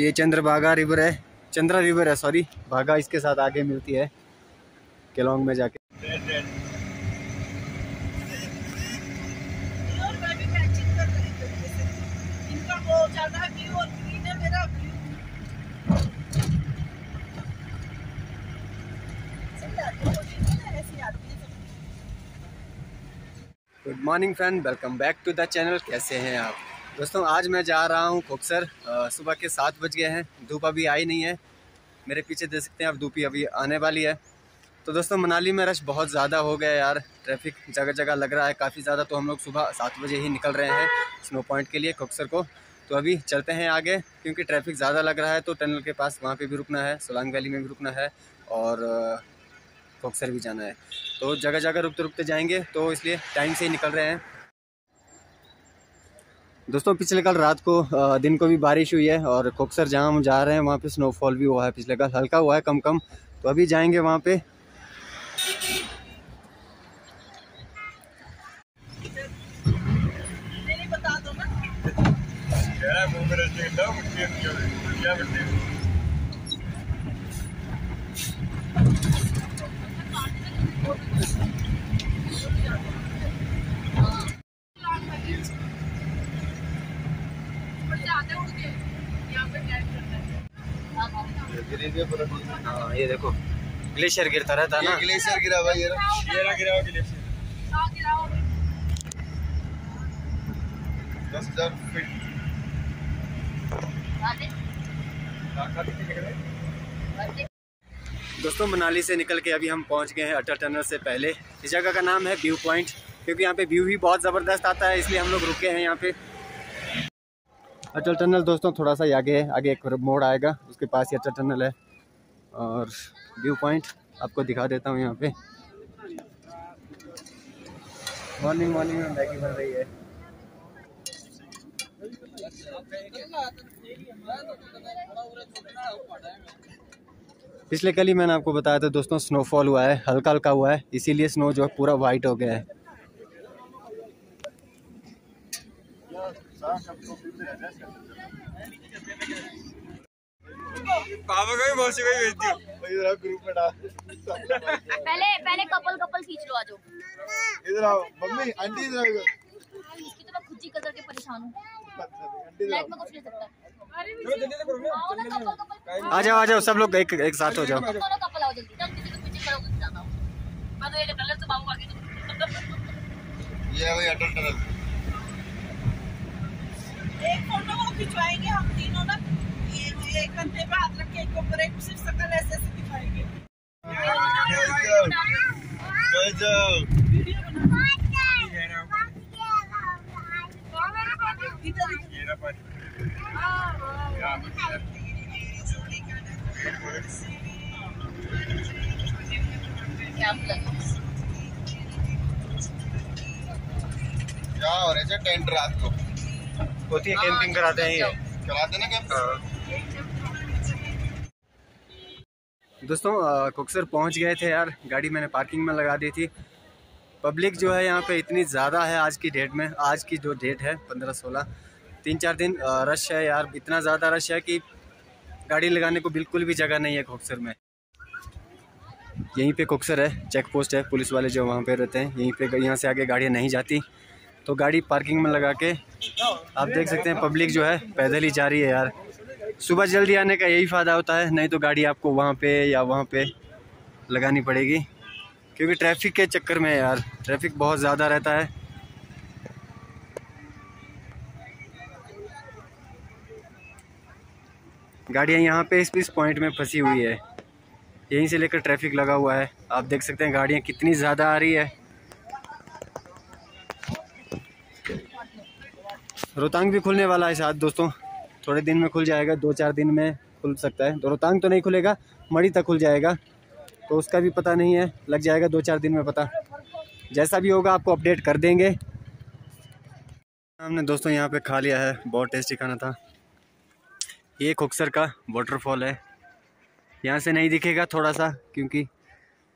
ये चंद्रभागा रिवर है। चंद्रा रिवर है सॉरी भागा इसके साथ आगे मिलती है। केलोंग में जाके और मैं भी मैचिंग कर रही हूँ तरीके से इनका वो चल रहा है ब्लू और ग्रीन है मेरा ब्लू सही आती है कोशिश है ऐसी आती है good morning friend welcome back to the channel कैसे हैं आप? दोस्तों, आज मैं जा रहा हूँ खोक्सर सुबह के सात बज गए हैं। धूप अभी आई नहीं है। मेरे पीछे देख सकते हैं, अब धूप ही अभी आने वाली है। तो दोस्तों, मनाली में रश बहुत ज़्यादा हो गया यार। ट्रैफ़िक जगह जगह लग रहा है काफ़ी ज़्यादा। तो हम लोग सुबह सात बजे ही निकल रहे हैं स्नो पॉइंट के लिए खोक्सर को। तो अभी चलते हैं आगे, क्योंकि ट्रैफ़िक ज़्यादा लग रहा है तो टनल के पास वहाँ पर भी रुकना है, सोलांग वैली में भी रुकना है। और खोक्सर भी जाना है। तो जगह जगह रुकते रुकते जाएँगे तो इसलिए टाइम से ही निकल रहे हैं। दोस्तों, पिछले कल रात को दिन को भी बारिश हुई है और खोक्सर जहाँ हम जा रहे हैं, वहाँ पे स्नोफॉल भी हुआ है पिछले कल। हल्का हुआ है कम कम तो अभी जाएँगे वहाँ पे। बता दो ना। ये देखो। ग्लेशियर गिरता रहता है ना। ग्लेशियर गिरा भाई ये रहा। दस हज़ार फीट। दोस्तों, मनाली से निकल के अभी हम पहुँच गए हैं अटल टनल से पहले। इस जगह का नाम है व्यू पॉइंट, क्योंकि यहाँ पे व्यू भी बहुत ज़बरदस्त आता है, इसलिए हम लोग रुके हैं यहाँ पे। अटल टनल दोस्तों, थोड़ा सा ही आगे है, आगे एक मोड़ आएगा, उसके पास ही अटल टनल है। और व्यू पॉइंट आपको दिखा देता हूँ यहाँ पे। मॉर्निंग मॉर्निंग में मैगी बन रही है। पिछले कल ही मैंने आपको बताया था दोस्तों स्नोफॉल हुआ है हल्का हल्का हुआ है इसीलिए स्नो जो है पूरा वाइट हो गया है। पापा का भी मौसी का भेज दियो इधर ग्रुप में डाल। पहले पहले कपल कपल खींच लो आज इधर आओ मम्मी आंटी इधर आओ इसकी तो मैं खुद ही कर के परेशान हूँ। लाइफ में कुछ नहीं सकता। आ जाओ आ जाओ सब लोग एक एक साथ हो जाओ। हूँ। तो ये कलर तो बाबू आगे तो ये है अटल टनल। एक फ़ोटो वो खिंचवाएँगे हम तीनों ना। ये एक कंधे पे हाथ रख के एक ऊपर एक सिर्फ़ शकल ऐसे ऐसे दिखाएँगे। गजब वीडियो बना इधर इधर क्या हो रहा है? टेंट रात को। होती है कैंपिंग कराते हैं ये। चलाते ना कैंप दोस्तों अ, कुक्सर पहुँच गए थे यार। गाड़ी मैंने पार्किंग में लगा दी थी। पब्लिक जो है यहाँ पे इतनी ज़्यादा है आज की डेट में। आज की जो डेट है पंद्रह सोलह। तीन चार दिन रश है यार। इतना ज़्यादा रश है कि गाड़ी लगाने को बिल्कुल भी जगह नहीं है कुक्सर में। यहीं पे कुक्सर है चेक पोस्ट है, पुलिस वाले जो वहाँ पे रहते हैं, यहीं पे यहाँ से आगे गाड़ियाँ नहीं जाती। तो गाड़ी पार्किंग में लगा के आप देख सकते हैं पब्लिक जो है, पैदल ही जा रही है यार। सुबह जल्दी आने का यही फ़ायदा होता है, नहीं तो गाड़ी आपको वहाँ पे या वहाँ पे लगानी पड़ेगी। क्योंकि ट्रैफ़िक के चक्कर में यार ट्रैफ़िक बहुत ज़्यादा रहता है। गाड़ियाँ यहाँ पे इस इस पॉइंट में फंसी हुई है। यहीं से लेकर ट्रैफ़िक लगा हुआ है। आप देख सकते हैं गाड़ियाँ कितनी ज़्यादा आ रही है। रोहतांग भी खुलने वाला है साथ, दोस्तों। थोड़े दिन में खुल जाएगा, दो चार दिन में खुल सकता है। तो रोहतांग तो नहीं खुलेगा मड़ी तक खुल जाएगा। तो उसका भी पता नहीं है, लग जाएगा दो चार दिन में पता। जैसा भी होगा आपको अपडेट कर देंगे। हमने दोस्तों यहाँ पे खा लिया है, बहुत टेस्टी खाना था। ये खोक्सर का वाटरफॉल है। यहाँ से नहीं दिखेगा थोड़ा सा क्योंकि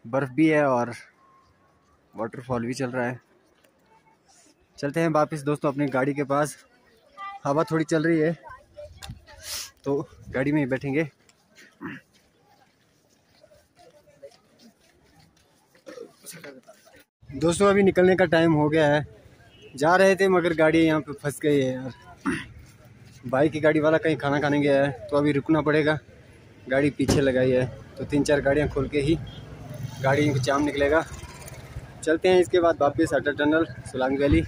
बर्फ़ भी है और वाटरफॉल भी चल रहा है। चलते हैं वापस दोस्तों अपनी गाड़ी के पास। हवा थोड़ी चल रही है तो गाड़ी में ही बैठेंगे। दोस्तों अभी निकलने का टाइम हो गया है। जा रहे थे मगर गाड़ी यहाँ पे फंस गई है यार। बाइक की गाड़ी वाला कहीं खाना खाने गया है तो अभी रुकना पड़ेगा। गाड़ी पीछे लगाई है तो तीन चार गाड़ियाँ खोल के ही गाड़ी में जाम निकलेगा। चलते हैं इसके बाद वापस अटल टनल, सुलांग वैली।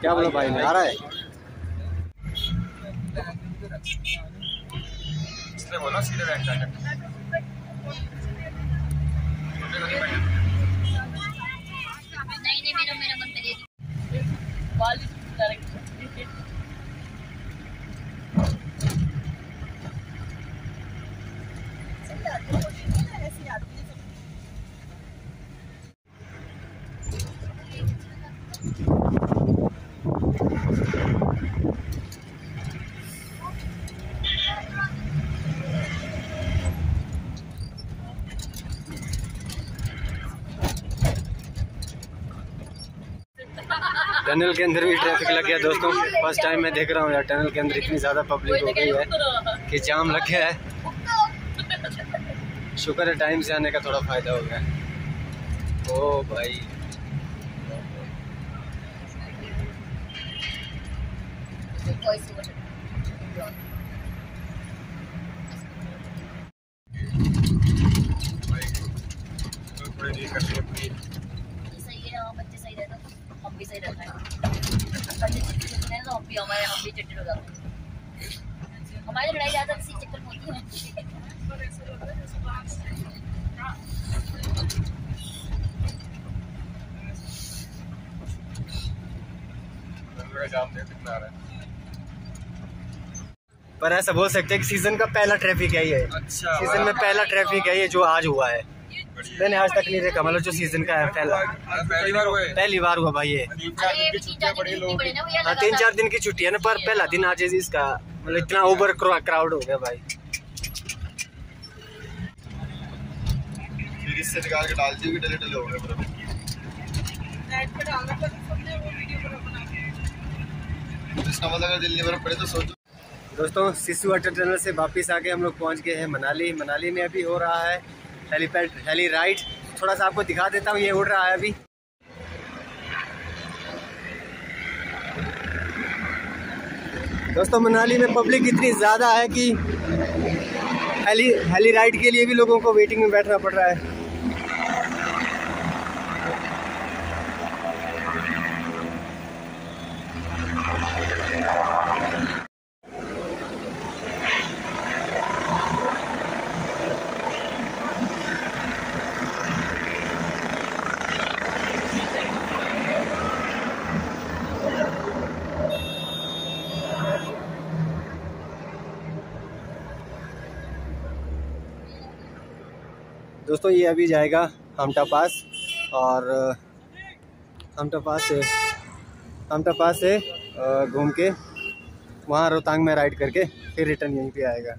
क्या बोला भाई, आ रहा है? बोला सीधे बैठ जाएगा नहीं नहीं मेरा मेरा मन करिए बाल भी सूख रहे ऐसी आती है टनल के अंदर भी ट्रैफ़िक लग गया दोस्तों। फ़र्स्ट टाइम मैं देख रहा हूँ यार, टनल के अंदर इतनी ज़्यादा पब्लिक हो गई है कि जाम लग गया है। शुक्र है टाइम से आने का थोड़ा फ़ायदा हो गया ओ भाई। वॉइस ओवर थोड़ी देर करनी है पूरी सही है हाँ बच्चे सही रहते हैं, हम भी सही रहते हैं बच्चे चिट्ठी होते हैं तो हम भी हमारे हम भी चिट्ठी हो जाते हैं हमारी लड़ाई ज़्यादा इसी चक्कर में होती है टनल जाम देख कितना आ रहा है। पर ऐसा बोल सकते हैं कि सीज़न का पहला ट्रैफ़िक है ये। अच्छा। सीज़न में पहला ट्रैफ़िक है ये जो आज हुआ है। मैंने आज तक नहीं देखा मतलब जो सीज़न का है पहला। पहली बार हुए पहली बार हुआ भाई ये। हाँ तीन चार दिन की छुट्टी है ना पर पहला दिन आज इसका मतलब इतना ओवर क्राउड हो गया भाई। इससे निकाल के डाल दिए डले डले हो गए पूरा नेट पे डालना पर सबने वो वीडियो पर बना इसका मतलब तो सोचो। दोस्तों, सिसु अटल टनल से वापस आके हम लोग पहुँच गए हैं मनाली। मनाली में अभी हो रहा है हेलीपैड हेली राइड। थोड़ा सा आपको दिखा देता हूँ, ये उड़ रहा है अभी। दोस्तों, मनाली में पब्लिक इतनी ज़्यादा है कि हेली हेली राइड के लिए भी लोगों को वेटिंग में बैठना पड़ रहा है। दोस्तों, ये अभी जाएगा हमटा पास और, हमटा पास से, हमटा पास से घूम के, वहाँ रोहतांग में राइड करके, फिर रिटर्न यहीं पे आएगा।